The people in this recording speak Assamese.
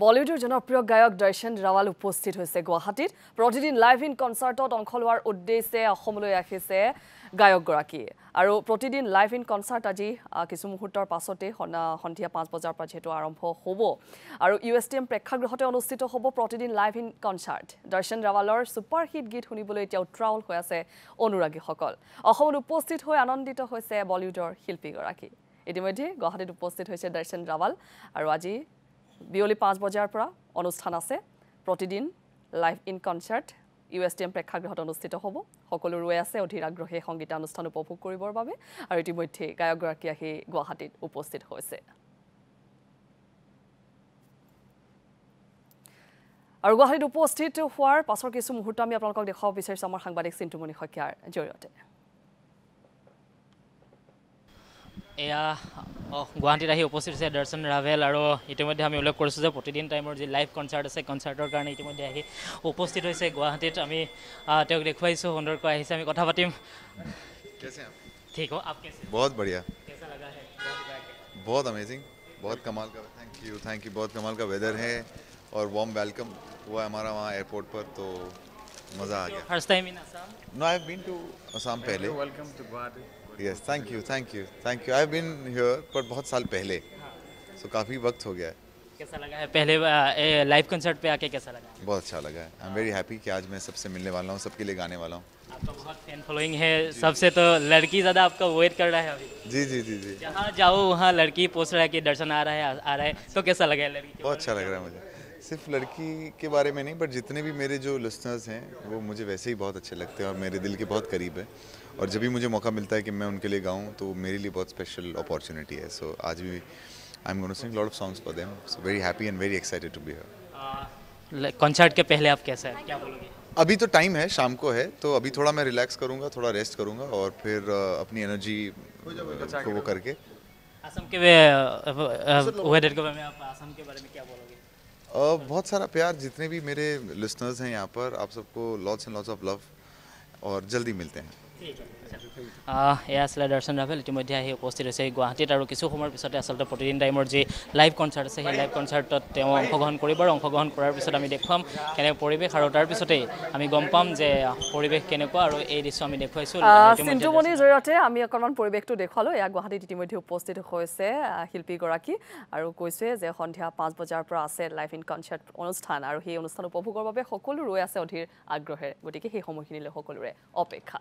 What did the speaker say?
বলিউডৰ জনপ্ৰিয় গায়ক দৰ্শন ৰাৱাল উপস্থিত হৈছে গুৱাহাটীত। প্ৰতিদিন লাইভ ইন কনচাৰ্টত অংশ লোৱাৰ উদ্দেশ্যে অসমলৈ আহিছে গায়কগৰাকী। আৰু প্ৰতিদিন লাইভ ইন কনচাৰ্ট আজি কিছু মুহূৰ্তৰ পাছতে সনা- সন্ধিয়া পাঁচ বজাৰ পৰা যিহেতু আৰম্ভ হ'ব। আৰু ইউ এছ টি এম প্ৰেক্ষাগৃহতে অনুষ্ঠিত হ'ব প্ৰতিদিন লাইভ ইন কনচাৰ্ট দৰ্শন ৰাৱালৰ ছুপাৰ হিট গীত শুনিবলৈ এতিয়া উত্ৰাৱল হৈ আছে অনুৰাগীসকল। অসমত উপস্থিত হৈ আনন্দিত হৈছে বলিউডৰ শিল্পীগৰাকী। ইতিমধ্যে গুৱাহাটীত উপস্থিত হৈছে দৰ্শন ৰাৱাল। আৰু আজি বিয়লি পাঁচ বজাৰ পৰা অনুষ্ঠান আছে। প্ৰতিদিন live in concert U S T M প্ৰেক্ষাগৃহত অনুষ্ঠিত হ'ব। সকলো ৰৈ আছে অধীৰ আগ্ৰহে সংগীতানুষ্ঠান উপভোগ কৰিবৰ বাবে আৰু ইতিমধ্যে গায়কগৰাকী আহি গুৱাহাটীত উপস্থিত হৈছে। আৰু গুৱাহাটীত উপস্থিত হোৱাৰ পাছৰ কিছু মুহূৰ্ত আমি আপোনালোকক দেখুৱাব বিচাৰিছোঁ আমাৰ সাংবাদিক চিন্তুমণি শইকীয়াৰ জৰিয়তে। এয়া গুৱাহাটীত আহি উপস্থিত হৈছে দৰ্শন ৰাভেল আৰু ইতিমধ্যে আমি উল্লেখ কৰিছোঁ যে প্ৰতিদিন টাইমৰ যি লাইভ কনচাৰ্ট আছে কনচাৰ্টৰ কাৰণে ইতিমধ্যে আহি উপস্থিত হৈছে গুৱাহাটীত আমি আহ, তেওঁক দেখুৱাইছোঁ সুন্দৰকৈ আহিছে আমি কথা পাতিম कैसे हैं आप ঠিক हो आप कैसे बहुत बढ़िया कैसा लगा है बहुत बार के- बहुत अमेजिंग बहुत कमाल का थैंक यू थैंक यू बहुत कमाल का वेदर है और वार्म वेलकम हुआ है हमारा वहाँ एयरपोर्ट पर तो मज़ा आ गया first time in Assam no I have been to Assam पहले Welcome to Guwahati. yes thank you thank you thank you I been here पर बहुत साल पहले सो काफ़ी वक्त हो गया है। कैसा लगा है? पहले लाइव कंसर्ट पे आके कैसा लगा? है? बहुत अच्छा लगा है। आई एम वेरी हैप्पी कि आज मैं सबसे मिलने वाला हूँ सबके लिए गाने वाला हूँ। आपका बहुत फ़ैन फॉलोइंग है सबसे तो लड़की ज़्यादा आपका वेट कर रहा है अभी। जी जी जी जी। जहाँ जाओ वहाँ लड़की पूछ रहा है कि दर्शन आ रहा है आ रहा है तो कैसा लगा है लड़की बहुत अच्छा लग रहा है मुझे। सिर्फ़ लड़की के बारे में नहीं बट जितने भी मेरे जो लिसनर्स हैं वो मुझे वैसे ही बहुत अच्छे लगते हैं और मेरे दिल के बहुत करीब है। और जब भी मुझे मौका मिलता है कि मैं उनके लिए गाऊँ तो मेरे लिए बहुत स्पेशल अपॉर्चुनिटी है। सो आज भी I am gonna sing lot of songs for them so very happy and very excited to be here concert के पहले आप कैसा है? क्या बोलोगे? अभी तो टाइम है शाम को है तो अभी थोड़ा मैं रिलैक्स करूँगा थोड़ा रेस्ट करूँगा और फिर अपनी एनर्जी को वो करके। असम के वेदर के बारे में आप असम के बारे में क्या बोलोगे? बहुत सारा प्यार जितने भी मेरे लिसनर्स हैं यहाँ पर, आप सबको lots and lots of love और जल्दी मिलते हैं। এয়া আছিলে দৰ্শন ৰাভেল ইতিমধ্যে আহি উপস্থিত হৈছে গুৱাহাটীত আৰু কিছু সময়ৰ পিছতে আচলতে প্ৰতিদিন টাইমৰ যি লাইভ কনচাৰ্ট আছে সেই লাইভ কনচাৰ্টত তেওঁ অংশগ্ৰহণ কৰিব আৰু অংশগ্ৰহণ কৰাৰ পিছত আমি দেখুৱাম কেনে পৰিৱেশ আৰু তাৰ পিছতেই আমি গম পাম যে পৰিৱেশ কেনেকুৱা আৰু এই দৃশ্য আমি দেখুৱাইছোঁ। চিন্তুমণিৰ জৰিয়তে আমি অকণমান পৰিৱেশটো দেখুৱালোঁ। এয়া গুৱাহাটীত ইতিমধ্যে উপস্থিত হৈছে শিল্পীগৰাকী আৰু কৈছে যে সন্ধিয়া পাঁচ বজাৰ পৰা আছে লাইভ ইন কনচাৰ্ট অনুষ্ঠান আৰু সেই অনুষ্ঠান উপভোগৰ বাবে সকলো ৰৈ আছে অধীৰ আগ্ৰহেৰে। গতিকে সেই সময়খিনিলৈ সকলোৰে অপেক্ষা।